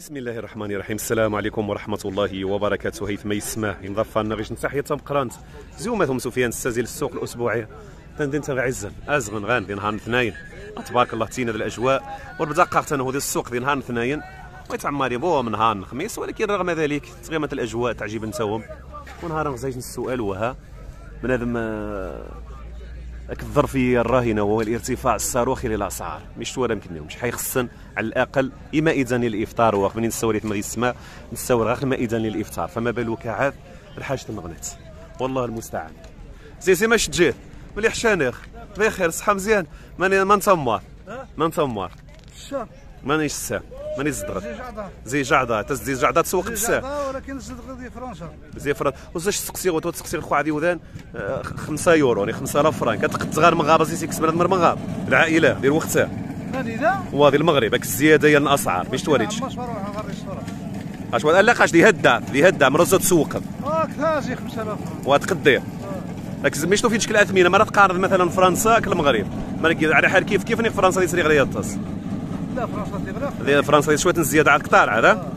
بسم الله الرحمن الرحيم السلام عليكم ورحمة الله وبركاته هيث ما يسماه ينضاف لنا غيش نتحية تمقرانت زوماتهم سفيان السازي السوق الأسبوعي تندين تغا عزا أزغن غان دي نهار اثنين تبارك الله تينا الأجواء والبدقة تنهو السوق دي نهار اثنين ويتعمر يبوه من نهار الخميس ولكن رغم ذلك تغيمة الأجواء تعجب نتاهم ونهار غزايج السؤال وها من هذا ذاك الظرفيه الراهنة وهو الارتفاع الصاروخي للأسعار. مش توالى يمكن مش حيخصن على الأقل إما اذا للإفطار. وقبل نستوري ثمن السماء نستور غير المائده للإفطار. فما بالك عاد الحاجة المغنات والله المستعان. زي زي ماش تجي مليح شانيخ بخير صحة مزيان. ما نتمر ما نتمر الشهر مانيش السام ماني زدغت. زي جعدة. زي جعدة جعدة تسوق جعدة ولكن الصدق ديال فرنسا. زي فرد وزاش تسقسي تسقسي الخو عادي ودان 5 يورو يعني 5000 فرنك. كتقد غير مغابه زي كسب هذا المغاب العائلة دير وقتها وهذه المغرب هاك الزيادة ديال الأسعار. باش على الريستوران أش لا قاش دي هدا دي هدا مرزو تسوق. آه كثازي 5000 وتقدي هاك مش في تشكل أثمنة. مرات تقارن مثلا فرنسا كالمغرب مالك على حال كيف كيف فرنسا يسري غير يطس لا فرنسا تغرق هذه فرنسا شوية زيادة على القطار هذا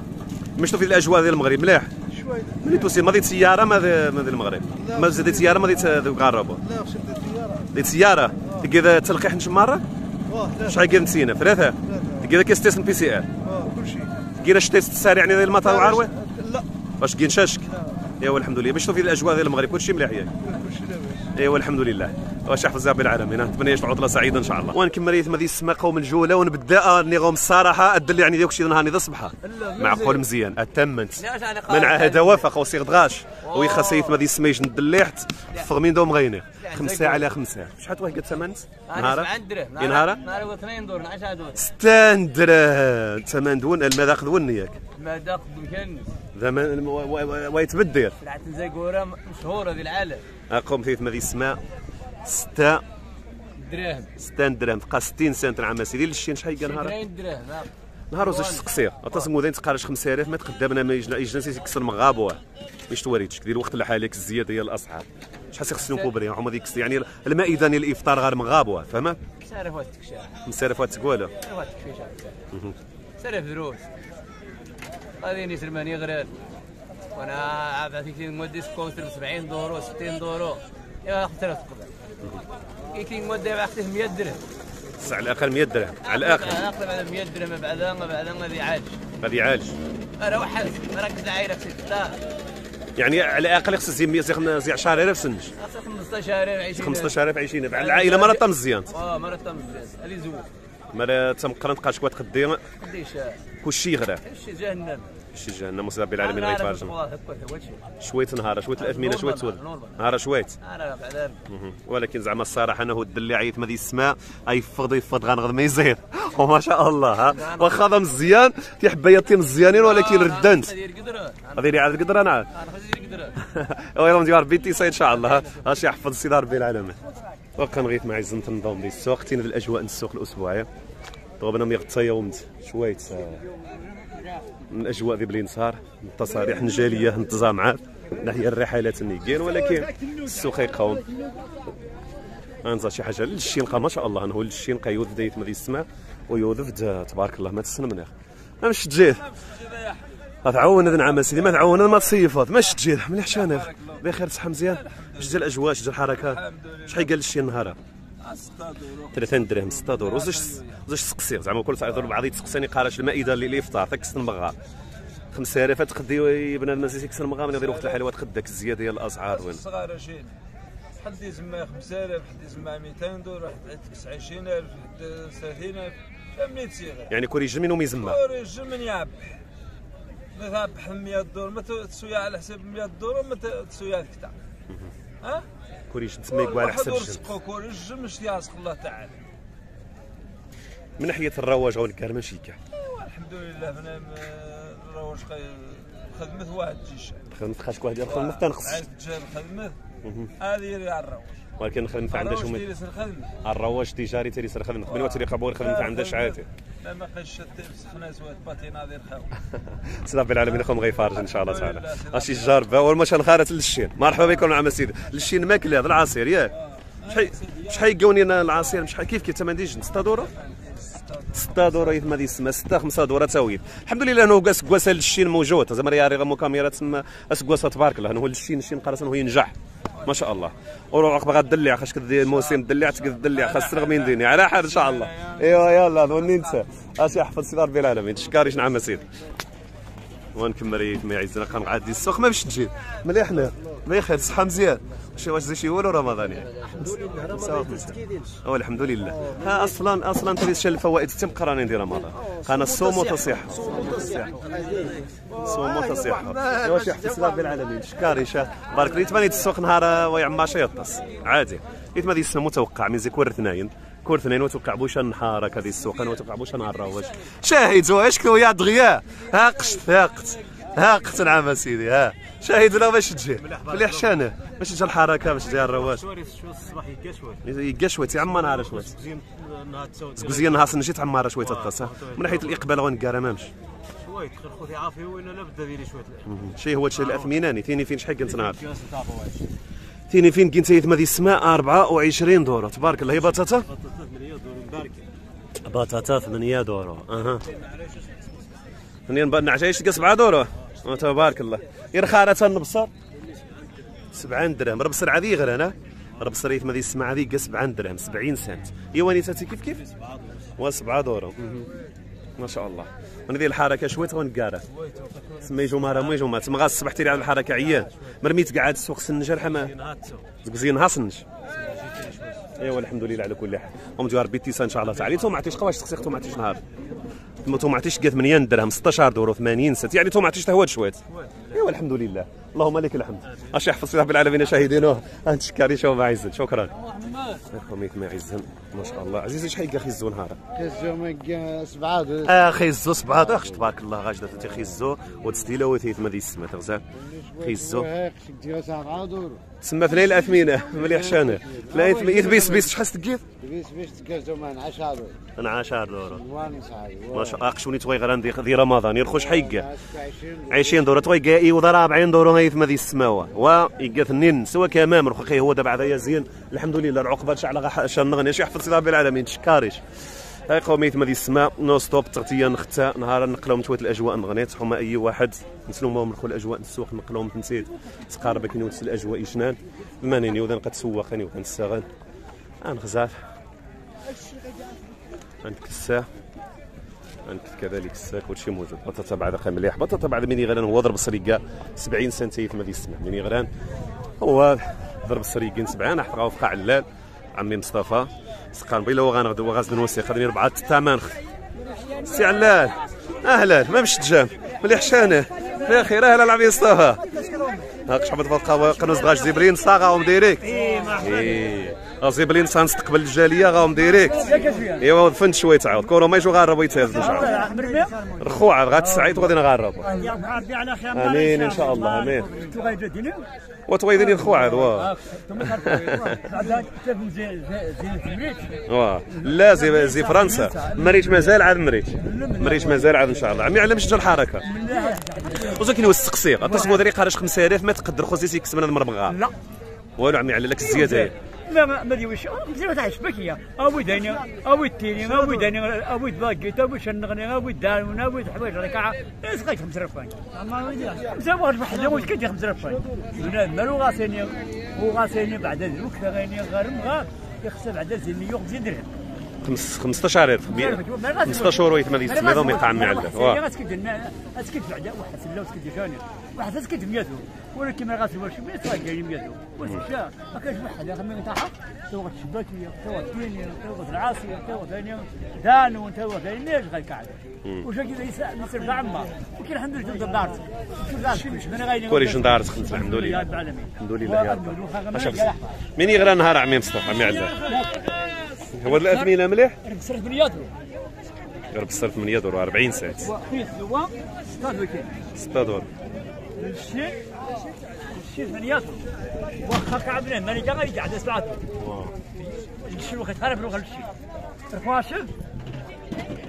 مش في الأجواء ديال المغرب مليح؟ شوي ملي توسي ما ديت سيارة ما دي ما دي المغرب. ما زادت سيارة ما ديت غاربه لا وصلت الطيارة ديت سيارة؟ تلقى تلقيح نشماره آه ثلاثة. شحال كاين نسينا ثلاثة. ثلاثة. تلقى كيس تيست بي سي ار آه كل شيء. تلقى شتيست السارع يعني ديال المطار وعروه لا. باش كاين شاشك ايوا الحمد لله. باش في الأجواء ديال المغرب كلشي مليح. ياك كل شيء لاباس ايوا الحمد لله. واش يحفظ ربي العالمين نتمنى يعيش عطلة سعيدة إن شاء الله. ونكمل يثم هذه السماء قوم الجوله ونبدا نيغوم الصراحه أدل يعني ديك شي نهار الصباح معقول مزيان. اتمنت من عهد وافق وسي غدغاش ويخا سيف هذه السماء يجن دليحت. فغمين دوم غيني. خمسة على خمسة شحال واحد قد ثمنت؟ نهار نهار نهار اثنين دور 10 دور. ستان درهم. ثمن دون المذاق دون ياك. ما داق بمكان زمان ويتبدل. طلعت زي قورة مشهورة في العالم. أقوم في هذه السماء ستة. دراهم. ستان درهم تبقى 60 سنت عام سيدي للشين شحال نهار؟ 20 دراهم نعم. نهار وزاش تقصير. تصمو دين تقارش 5000 ما تقدمنا ما يجنا يكسر مغابوة. باش توريتش؟ دير وقت لحالك الزيادة ديال الاسعار شحال خصنا كوبري عمر ديك يعني المائده ديال الإفطار غير مغابوة فهمت؟ سارف واتك شاح مسارفات تقوله واتك في شاح سارف دروس. غادي نسرماني غرال وأنا عاد فيك مودي سكوتر 70 دورو 60 دورو. يا أختي تقبل كي مودي أختي 100 درهم. على الأقل 100 درهم. على الأقل. أقل بعد 100 درهم بعدا بعدا غادي يعالج. غادي يعالج. أنا واحد ركز عايرك لا يعني على الأقل خص زي 100 زي 10000 سنج. خاصة 15000 20 15000 عايشين على العائلة مرة تم مزيان. آه مرة تم مزيان. اللي زوج. مرة تم قرن تبقى شكوى تقدي قديش كلشي غدا إيش جهنم. شي جهنم رب العالمين الله يفرجهم والله شوية نهار شوية الأثمنة تولد نورمال. نهار شوية. ولكن زعما الصراحة أنه الدلي عيط مدي السماء يفض يفض غنغض ما يزيد وما شاء الله ها. واخا هذا مزيان في حبايتين مزيانين ولكن ردنت. دير قدرة هذه اللي عاد قدر أنا ويلا ندير ربي تيسا إن شاء الله. ها اش يحفظ سيدي ربي العالمين. وكنغيت مع عزة النظام ديال السوق. تينا الأجواء السوق الأسبوعية. ضربنا ميغطيا ومت شوية. من الأجواء ديال بلينصار التصاريح نجاليه انتظامات ناحية الرحلات النيكين ولكن السوق يقاوم. انزل شي حاجة. للشين لقى ما شاء الله. انه للشين لقى يوذ بدايه مدي السماء ويوذ بدا تبارك الله. ما تسن منيخ ما تجيه. تعاون هذا نعم سيدي ما تعاون ما تصيفط. ما تجيه مليح شانخ بخير صحة مزيان. اش ديال الأجواء اش ديال الحركات شحال قال الشين نهار 30 درهم 6 دور وزاش زاش تسقسي. زعما كل ساعة يضرب بعض يتسقسيني قارش المائدة اللي الافطار تكسر المغار 5000 تقدي بنادم زي يكسر المغار من يدير وقت الحلوه تقدك الزيادة ديال الاسعار وين؟ حد يسمى 5000 حد يسمى 200 دور واحد 20000 حد 30000 فهمني تصيغ يعني كوري يجي منهم يزمى وريج من يعب مثلا بحال 100 دور ما تسويها على حساب 100 دور وما تسويها الكتاب. ها؟ كوري يجي تسمى يقوى على حسب الجن رزقو كوريج مش يرزق الله تعالى. من ناحية الرواج أو الكرمه شيكه الحمد لله أنا نروج خدمة واحد جيش خدمت خاشك واحد مثلا نخص عاد جا الخدمة هذه هي على الروج ولكن خدمت عندها شو الرواج تجاري تري سر خدمت قبل ما تري قبول خدمت عندها شعاتي ما قاش سخنا سوات باتينا ديال خاو ربي العالمين اخوهم غيفارج إن شاء الله تعالى. أشي الجاربه اول ما شان خارت للشين. مرحبا بكم مع سيدي للشين ماكله هذا العصير ياك. شحال شحال يقوني العصير؟ شحال كيف كيف ثمن ديجن 6 دورو 6 دورو يتم هذه السما 6 5 دورات تاويل الحمد لله أنه كاس كواس الشين موجود زعما راه غير كاميرا تما اسكواس تبارك الله. هو الشين الشين قرص هو ينجح. ما شاء الله. وروح عقب غدلع خاش كدير الموسم دلع تدلع خاص ترغمين ديني؟ على حال إن شاء الله. ايوا يلا ظني انت أسي أحفظ سيدي ربي العالمين. شكاريش نعم سيدي ونكمل ما يعزنا كنقعد السوق ما باش تجي. مليح حنا بخير صحه مزيان. شي واش زي شي والو رمضان يعني. الحمد الحمد لله. ها أصلا أصلا تريد شال الفوائد تم قرانين ديال رمضان. أنا الصوم وتصيح. صوم وتصيح. واش يحفظ ربي العالمين شكاري شا بارك لي تباني السوق نهار ويعمر شي يطس عادي. يتم هذه السنة متوقع من زيك ور اثنين كور اثنين وتوقع بوش نهار هذه السوق وتوقع بوش نهار رواج شاهد واش كو يا دغيا. ها قشت ثاقت ها قتنعم سيدي ها. شاهد ولا باش تجي؟ مليح شانه باش تجي الحركة باش تجي شو الصباح شوية؟ يلقى شوية تعمى نهار شوية. زين نهار تساوي زكوزيه نهار نجي تعمر شوية تطاس من ناحيه الإقبال غنكار مامش شوية خير خوتي عافية وين لا بدا ديري شوية. شي هو الشيء الاثمناني ثاني فين شحال كنت نهار ثاني فين كنت يتم هذه السماء 24 دورة. تبارك الله. هي بطاطا؟ بطاطا مليون دور مباركه بطاطا 8 دورة أها ثاني نعشايش تلقى 7 دورة؟ آه، تبارك الله. غير خارة النبصر 7 درهم. ربصر عادي غير أنا ربصر يتم هذه السماء عادي قا 7 درهم. 70 سنت. ايوا نيتاتي كيف كيف؟ و 7 دورة. مهم. ما شاء الله. من ذي الحركة شوية غنكاره سما يجو مارا ما يجو مات تما الصبح تيري على الحركة عيان. مرميت قاعد السوق سنجر حما. نهار تساوي زين هاسنج أيوا الحمد لله على كل حال. هم جوار بيتي ان شاء الله تعالى تو ما عرفتيش قواش تخسيق تو ما عرفتيش نهار. تو ما عرفتيش 8 درهم. 16 دورو 80 سنت يعني تو ما عرفتيش تهواد شوية. أيوا الحمد لله اللهم لك الحمد. اش يحفظ رب العالمين شاهدينه انت شكاري شو ما عزل شكرا. أخو ما عزل ما شاء الله. عزيزي شحال كا خيزو نهار كزوم سبعة أخي الزو سبعة أخش تبارك الله. غاجده تي خيزو. ودستيلا وثيت ما دي السما تغزال. خيزو. دور تسمى في ليله أثمينة مليح شانه. لا يثبيس بيس شحال تقيت بيس بيس تكزوم عن عشرة دور أنا 10 دورو وان صاحبي ما شاء الله اقشوني توي غير عندي دي رمضان. يرخوش عشرين 20 دورة توي قائي وضرب 40 دورة هيث مذي السماوة. ويقى ثنين سوا كمام. رخي هو دابا هذا زين. الحمد لله العقبة شعل شان نغني شي يحفظ سيدي ربي العالمين. تشكاريش قومي مذي السماء نو ستوب تغطية نختا نهار نقلهم تويت الأجواء نغنيت حما أي واحد. نسلمهم نخل الأجواء نسوق نقلهم تنسيت تقارب كي نوتس الأجواء يشنان المانيني وذا نقد سواقني وذا نستغل نخزاف نتكساه أنت كذلك الساك كلشي موجود. بطاطا بعد مليح. بطاطا بعد ميني غران هو ضرب السريقه 70 سنتي في مدي السماء. ميني غران هو ضرب السريقين 70 حق وفق علال عمي مصطفى. سقان بيلا وغنغدو وغازل نوسي خدمين ربعة. الثمن سي علال. أهلا ما مش تجام مليح شانه. يا خير أهلا العمي مصطفى. هاك شحال تبقى قنوز غاش زيبلين صاغا غاهم ديريكت. إيه. زيبلين سنستقبل الجالية غاهم ديريكت. إيوا فهمت شوية تعاود. كورو ما يجو غاربو يتهز إن شاء الله. رخوعه غا تسعيد وغادي نغربو آمين إن شاء الله. آمين. وتغيدني رخوعه وا وا لا زي زي فرنسا. مريت مازال عاد مريت مريت مازال عاد إن شاء الله. عمي على مش الحركة. وزكين السقسيق. اتصبوا دري قارش 5000 ما تقدر خوزي سيكس من المرمغة. لا. والو عمي على لك الزيادة. ما ما ديوش مزيان تاع الشبكيه اوي داني اوي تيني اوي داني اوي باكيت اوي شنغني اوي دارون اوي حوايج ركعة. اسقيت 5000 فرنك اما ويدي مزيان واحد بحدا واش كدير 5000 فرنك مالو غاسيني وغاسيني بعد ذوك غير مغار يخسر بعد زيني يوغ درهم. 15 عرض 15 ورو يتملي يتسميدهم يطعم على واه غاتكد غاتكد بعدا واحد سله وتكد جاني. واحد غاتكد 100 ولكن ما غاتلوش 100 غاتجي 100 والشجاع ما كانش واحد اخر من تحت تو الشباكيه تو الدنيا تو العاصيه تو ثاني دان وانت ثانية غيكعد وجا كذا يسال العمار وكي الحمد لله تنزل دارتك كوريش دارتك الحمد لله. الحمد لله يا رب. مين يغرى نهار عمي مصطفى عمي علاء هو الاثمنه مليح؟ بصرت بنياته غير بصرت 8 دور 40 ساعه وخيط لوا ستاد وكيل. 6 دور الشيء الشيء واخا ماني غادي الشيء وقت خرب روح الشيء. رفاشف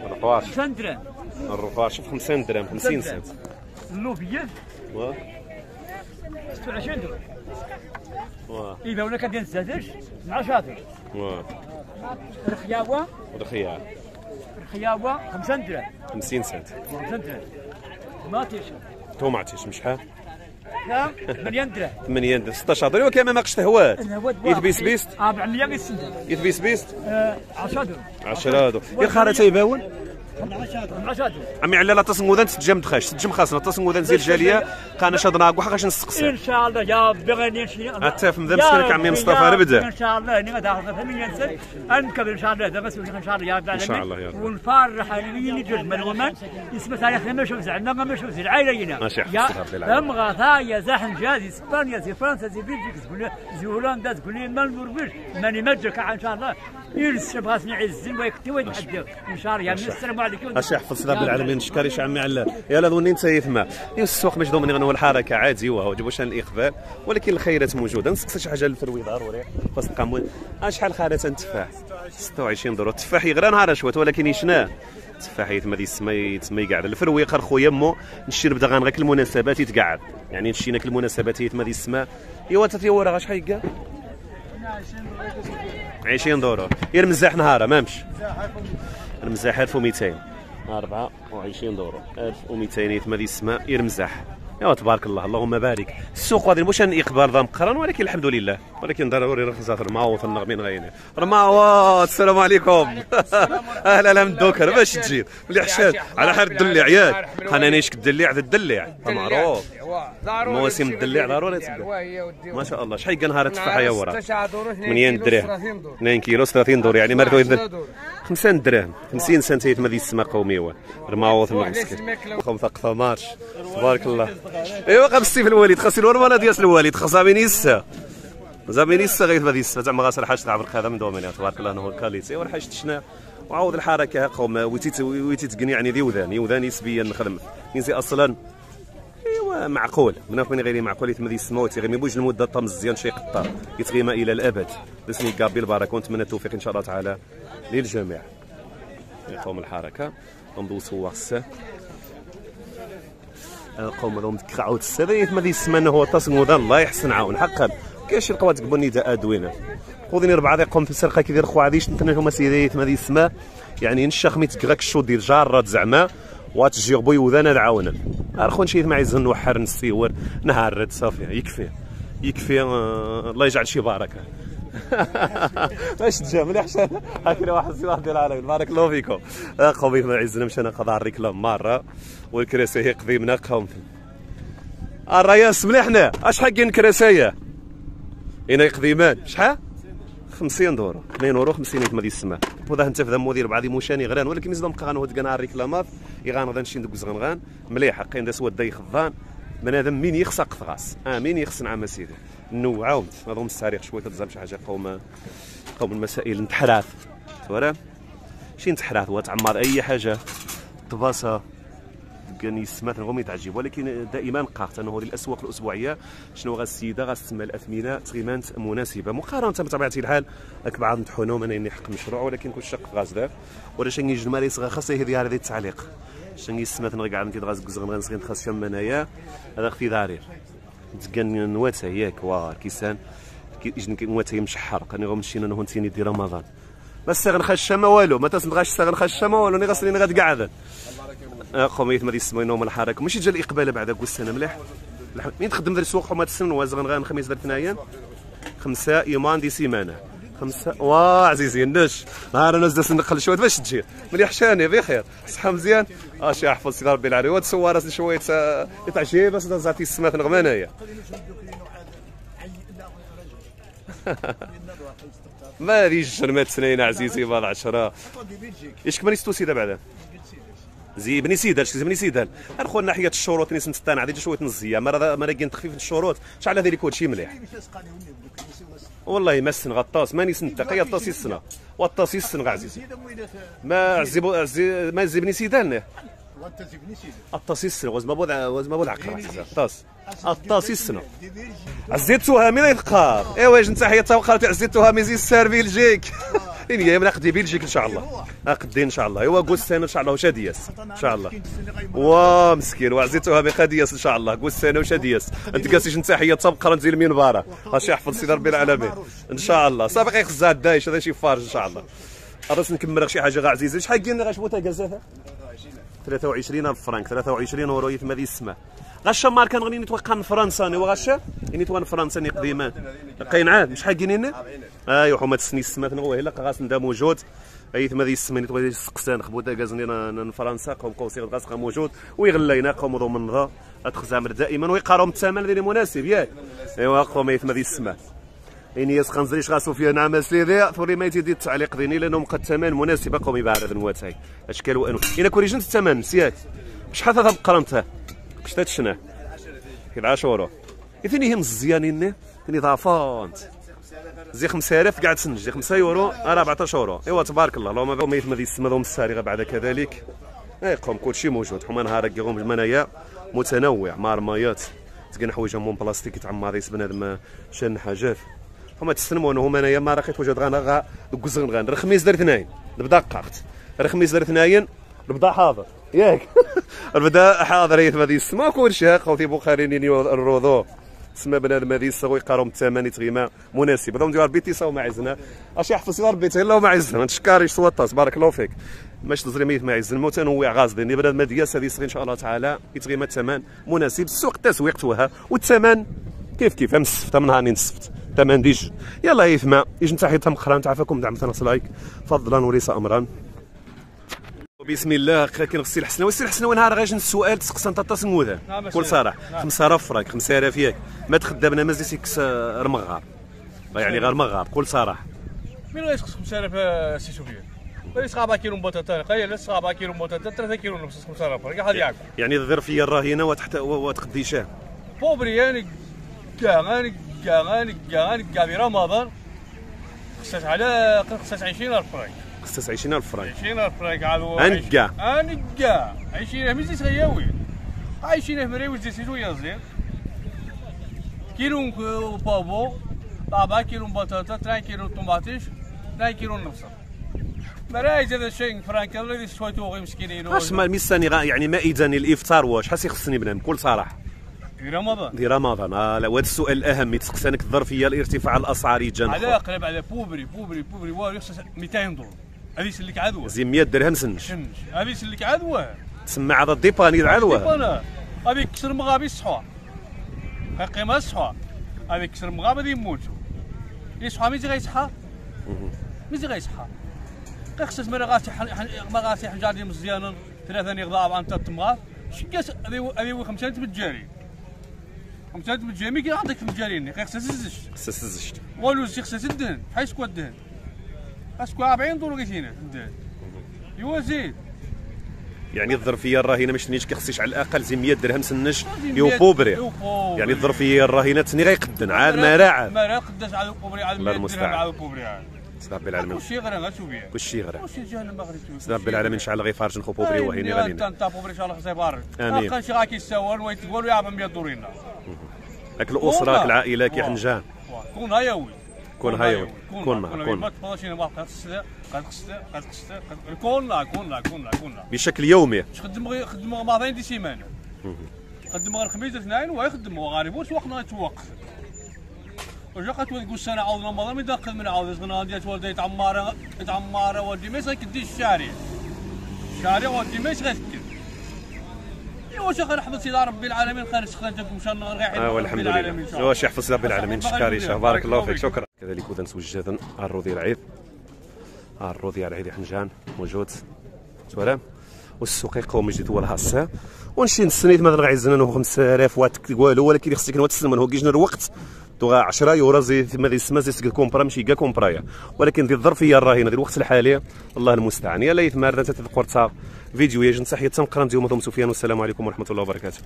الرقواش سندرة الرقواش ب 50 درهم 50 سنت. اللوبية. واه 26 درهم واه إذا ولا كان الزادش مع شاطر واه الخياوة ودخيا الخيابه 5 دراهم 50 سنت. 5 دراهم ما تيشر طوماطيش مشحال لا مليون درهم. 8 درهم. 16 درهم وكما ما قش تهوات يتبيس بيست؟ 400 يسند يتبيس بيست؟ 10 درهم. 10 درهم. يا تيباون 10 درهم عمي على لا تصنغودان تتجم دخاش. تتجم خاصنا. تصنغودان زي الجاليه قانا شادنا كوحا غاش نسقسي إن شاء الله يا ربي غني ان شاء الله في مدام سكنك عمي مصطفى ربدا. إن شاء الله إني داخل في مليون سنه انكبر إن شاء الله دابا سولي ان شاء الله يا رب العالمين شاء الله يا رب. ونفرح اللي يجوز من الغمان يثبت على خير ما شوف زعلنا ما شوف زي العائله هنا. ماشي يحفظ يا زحم جازي إسبانيا زي فرنسا زي بلجيك زي هولندا تقول لي ما نوربيش ماني مجرك إن شاء الله. يرس بغاسني يعزن ويكتي ويتحدى ان شاء الله يا من السلام عليكم. اش يحفظ ربي العالمين شكاري عمي على يا لا ظني انت يثما يا السوق مش ضمني غنوا الحركة. عادي وهو جبوا شان الإقبال. ولكن الخيرات موجوده نسقسي شي حاجة للفروي ضروري خاص قامون شحال خالات التفاح 26 درهم التفاح يغرى نهار شوات ولكن يشناه. التفاح يتما السما يتما يقعد الفروي قال خويا مو. نشي نبدا غير غير المناسبات يتقعد. يعني نشينا كل المناسبات يتما دي السما ايوا انت ورا شحال يقال 20 دولار يرمزح نهار ما مش المزاح 1200 24 دورو. 1200 يتما دي السماء يرمزح يا تبارك الله اللهم بارك. السوق هذا مش إقبال ضم قرن ولكن الحمد لله. ولكن ضروري رخصات رماوط النغمين غيني رماوط السلام عليكم. أهلا من الدوكر باش تجي ملي حشاد على حال الدليع ياك خلينا نيشك الدليع ذا الدليع. معروف. مواسم الدليع ضروري تبدا ما شاء الله. شحال نهار التفاحه يا ورا؟ 8 درهم. 2 كيلو 30 دور يعني مرتو يذل 5 دراهم 50 سنت يتما دي السما قوميه رماوط المسكين خم ثقفة مارش. تبارك الله. ايوا قبستي في الوالد خاصي الورمانه ديال الوالد خاصها بينيسا زابينيسا غير هذه السفه زعما غاسل حاجة تلعب القاده من دومينيا تبارك الله انه الكاليتي. ولا حاجة شنا وعاود الحركة قوم ويتي ويتي تقني يعني ذي وذان. يوذان نسبيا نخدم. ينزي أصلا. أيوا معقول. من فين غير معقول؟ يتم ذي السماء وتغيمي بوج المدة طم مزيان شي قطار يتغيما إلى الأبد. بسمي كابي البركة. ونتمنى التوفيق إن شاء الله تعالى للجميع. يقوم الحركة. نمضوا سوا السه قوم لهم تكعود السبيت ما دي السمانه هو تصمود الله يحسن عاون حقا كاش القوات تقبل نداء ادوينه خذني ربعه يقوم في السرقة كيدير خو عاديش نتنا هما سيديت ما السماء يعني نشخ مي تكراك الشو ديال جارات زعما واتجي بوي وذانا العاونا أرخون شي ما عايز نوحر نسيور نهار صافي يكفي. يكفي آه، الله يجعل شي بركه اش تجا مليح حسن هكذا واحد واحد ديال العالم بارك الله فيكم. آه، قومي ما عزنا مشينا قضاء الركلام مرة والكراسي قديمنا قوم. الرياس مليحنا أش حقين كراسيه هنا قديمان شحال؟ 50 دورو. 2 اورو 50 يتما دي السماء. وذا انت في ذا مدير بعض مشاني غران ولكن مزدم بقى غنود كان الريكلامات يغان غدا نشي ندوك زغنغان. مليح. حقين دا سواد دا يخضان بنادم مين يخسق قفغاس آه مين يخصن عام سيدي. نو عاود. نظم التاريخ شوية تزعم شي حاجة قوم قوم المسائل نتحراث. تورا شي نتحراث وتعمر أي حاجة. طباسه كان يسمات نغم يتعجب ولكن دائما قاقت أنه الاسواق الأسبوعية. شنو غا السيدة؟ غا تسمى الأثمنة تغيمانت مناسبة. مقارنة بطبيعة الحال راك بعض نطحونهم أنا يحق مشروع ولكن كل شق غاز دار ولا شنو يجي المال يصغى خاصة هذه هذه التعليق. شنو يسمات نغا عندي غاز كزغن غنسغين خاص شم منايا. هذا أختي دارير تكن نواتا ياك وار كيسان يجن نواتا مشحر كان غو مشينا نهون تيني دي رمضان. بس غنخش ما والو ما تسنغاش غنخش ما والو ني غاسلين غاد قاعد قوميت ما يسموا نوم الحركة. ماشي جا الإقبال بعد كل سنه مليح. مين تخدم ذا السوق حمات السن وازغن غان خميس درت ثنايا. خمسة يومان دي سيمانة. خمسة. وا عزيزي النش نهار أنا زدت نقل شوية. باش تجي؟ مليح شاني بخير. صحة مزيان. اش يحفظ سيدي ربي العالي واد سوارة شوية آه، يتعجب بس زعتي السمات نغمانايا ما هذه الجرمات سنين عزيزي بعد عشرة. إيش كمان يستو سيدا بعدا؟ زي بني سيدال شي بني سيدال اخو ناحية الشروط نيس نتستان عادي شوية نزيه مرة كاين تخفيف الشروط شحال هذا اللي شي مليح؟ والله ما السن غطاس ماني سن تقي الطاس السنة والطاس السن عزيزي ما عزيبو عزي ما زي بني سيدال الطاس السن واز ما بود واز ما بود عقرا الطاس الطاس السنة عزيت تهامي لا يتقار ايوا انت حيا توقعت عزيت تهامي زي السار بلجيك إن هي من قدي بلجيك إن شاء الله. أقدي إن شاء الله. ايوا قول سنه إن شاء الله وشادياس إن شاء الله. وا مسكين. وعزيتوها بقدياس إن شاء الله. قول سنه وشادياس أنت قاسيش انت حيا تبقى نزيل المنبره اش يحفظ سيدي ربي العالمين. إن شاء الله. سابق يخزها الدايش هذا شي فارج إن شاء الله. باش نكمل شي حاجة غا عزيزه شحال قلنا غاشبوتها كازاتا 23 ألف فرانك. 23 اورو يثم هذه السماء غاشا ماركه نغني نتوقع من فرنسا ني وغاشا يعني توان فرنسا ني قديما لقين عاد شحال قينين أيوا حومه السني السمات نغوه الا غاس ندا موجود. أي ثم هذه السماء نتوان سقسان خبوتا كازني ن فرنسا قوم قوسي غاس موجود. ويغلينا قوم ضو من ذا اتخزامر دائما ويقارهم الثمن الذي مناسب ياك. أيوا قوم يثم هذه السماء يعني يسخن زريش غاسو فيها نعم سيدي ثوري ما يتيدي التعليق ديني لأنه مقد الثمن مناسبة قومي بعد نواتاي أشكال وأنو. أنا كوريجنت الثمن سياك. شحال هذا بقرنتها؟ شتا تشنا كيف 10 اورو يثني هي مزيانين ثاني ضعفانت زي 5000 قاعد تسنج. زي 5 يورو أنا 14 اورو إيوا تبارك الله. اللهم يثم هذه السما ذوم السارغه بعد كذلك. اي قوم كل شيء موجود. حما نهار كيغوم المنايا متنوع. مارمايات تلقى حوايج من بلاستيك تعمر ريس بنادم شان حاجات. هما تستلموا إنه هما انايا ما راقيت وجد غانا غا كوزغن غان. الخميس دار اثنين نبدأ قاقت. الخميس دار اثنين نبدأ حاضر. ياك. نبدا حاضر هذه السما كل شيء خوتي بوخاريني الروضو. سما بنادم هذه السوي قارهم الثمن تغيما مناسب هذا ديال بيتي ساو معزنا اش يحفظ سيدار بيتي الله معزنا ما تشكاريش سوطاس بارك الله فيك. ماش تزري ميت معز المتنوع غاز ديني بنادم هذه إن شاء الله تعالى. يتغيما الثمن مناسب. السوق التسويق توها. والثمن كيف كيف؟ مسفت من هاني نسفت ثمن ديج. يلا يجي تحيه مخران تعافاكم دعم ثنا لايك فضلا وليس امرا. بسم الله كاين السي الحسنوي السي الحسنوي نهار غاجي السؤال تسقسن طاطا سموذا بكل صراحة. 5000 فرانك 5000 ياك ما تخدمنا مازال سيكس رمغار يعني غير مغار بكل صراحة. مين غيسقس 5000 سي سوفيا؟ غيسقى 4 كيلو بطاطا قايل سقى 4 كيلو بطاطا 3 كيلو ونص 5000 فرانك هذه ياكل يعني الظرفيه الراهنه وتحت وتقديشاه بوبري يعني كاع غاني كاع غاني كاع غاني كاع. في رمضان خصها على خصها 20000 فرانك خصها 20000 فرانك 20000 فرانك كاع انك كاع 20000 مزيت غياوي 20000 مريوي زيت شوية زين كيلو بابو. 4 كيلو بطاطا 3 كيلو طماطيش 2 كيلو نص مرايز هذا الشيء فرانك الذي شويتو غير مسكينين. اش ما الميساني يعني مائدا الإفطار واش؟ حاسي خصني بنان بكل صراحة. في رمضان. في رمضان. آه لا وهذا السؤال الأهم يتسقسانك الظرفية الارتفاع الاسعار يجان على قلب على بوبري بوبري بوبري واه 200 دولار. هذه سلك عدوى. زي 100 درهم سنش هذه سلك عدوى. تسمع هذا الديباني العدوى هذه كسر مغابي الصحوة قيمة الصحوة هذه كسر مغابي غادي يموتوا يصحى ميزي غيصحى ميزي غيصحى خصك مرة غاسي ما حجاري مزيانا. ثلاثة نغضاء عن ثلاث مغاب شكاس هذه خمسة متجاري. خمسة متجاري مي عندك متجارين خصها سزش خصها سزش والو زي خصها الدهن. حيت كوا الدهن. اسكو 40 دولار كيتينا الدهن ايوا زيد يعني الظرفيه الراهنة ما شنيش كيخصيش على الأقل زي 100 درهم سنش يو بوبري يعني الظرفيه الراهنة تني غيقدن عاد ما راعد ما راعد قداش على البوبري على 100 درهم على البوبري عاد رب العالمين كلشي غير فيه كلشي غير كلشي جهنم ما غادي رب العالمين إن شاء الله غيفارج نخو بوبري وهيني غادي أنت بوبري إن شاء الله خصها يبارك آمين. كان شي غا كيساوى ويتقول يا 100 دورينا. هاك الاسره العائله كيحنجان كون هايوي كون هايوي كون كون ما تبغاش ما قد قد قد قد كون كون كون كون بشكل يومي. خدم خدم بعضين دي سيمانه خدم غير الخميس اثنين ويخدم وغارب وسوق يتوقف وجا قد تقول سنه عاود رمضان من داخل من عاود غنا ديال والدي تعماره تعماره ودي ما يسكدي الشارع الشارع ودي ما يسكد واش غير حفظ سيدي ربي العالمين خير خرجكم ان شاء الله غير والحمد لله واش يحفظ ربي العالمين شكاري شاه بارك الله فيك. شكرا. كذلك وذا نسوجد الرو ديال العيد. الرو ديال العيد حنجان موجود. سلام والسوق يقوم يجي طول هاسا ونشي نسنيت مثلا غيزنا له 5000 وات والو ولكن خصك نوتسلم هو كيجينا الوقت. توغا 10 يورو زي ما دي السما زي كومبرا ماشي كاع كومبرايا. ولكن ديال الظرفيه الراهنة ديال الوقت الحالي. الله المستعان. يلا يتمرد تذكرتها فيديو يا جن تحيه تنقرا ديال سفيان والسلام عليكم ورحمة الله وبركاته.